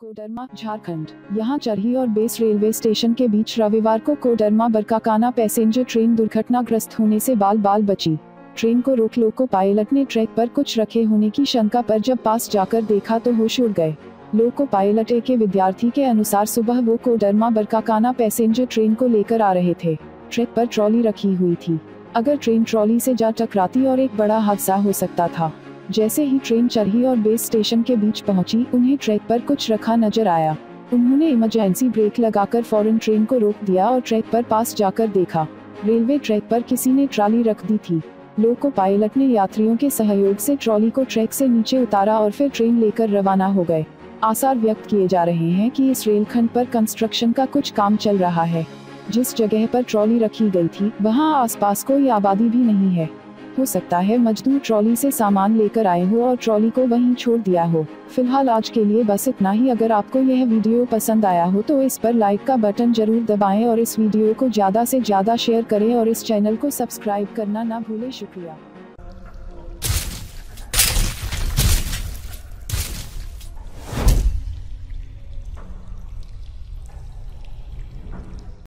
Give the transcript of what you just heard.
कोडरमा, झारखंड। यहाँ चरही और base railway station के बीच रविवार को कोडरमा बरकाकाना पैसेंजर ट्रेन दुर्घटनाग्रस्त होने से बाल बाल बची। ट्रेन को रोक लोको पायलट ने ट्रैक पर कुछ रखे होने की शंका पर जब पास जाकर देखा तो होश उड़ गए। लोको पायलट ए के विद्यार्थी के अनुसार सुबह वो कोडरमा बरकाकाना पैसेंजर ट्रेन को लेकर आ रहे थे। ट्रैक पर ट्रॉली रखी हुई थी। अगर ट्रेन ट्रॉली से जा टकराती और एक बड़ा हादसा हो सकता था। जैसे ही ट्रेन चढ़ी और बेस स्टेशन के बीच पहुँची, उन्हें ट्रैक पर कुछ रखा नज़र आया। उन्होंने इमरजेंसी ब्रेक लगाकर फ़ौरन ट्रेन को रोक दिया और ट्रैक पर पास जाकर देखा। रेलवे ट्रैक पर किसी ने ट्राली रख दी थी। लोको पायलट ने यात्रियों के सहयोग से ट्रॉली को ट्रैक से नीचे उतारा और फिर ट्रेन लेकर रवाना हो गए। आसार व्यक्त किए जा रहे हैं कि इस रेलखंड पर कंस्ट्रक्शन का कुछ काम चल रहा है। जिस जगह पर ट्रॉली रखी गई थी, वहाँ आसपास कोई आबादी भी नहीं है। हो सकता है मजदूर ट्रॉली से सामान लेकर आए हो और ट्रॉली को वहीं छोड़ दिया हो। फ़िलहाल आज के लिए बस इतना ही। अगर आपको यह वीडियो पसंद आया हो तो इस पर लाइक का बटन ज़रूर दबाएँ और इस वीडियो को ज़्यादा से ज़्यादा शेयर करें और इस चैनल को सब्सक्राइब करना ना भूलें। शुक्रिया।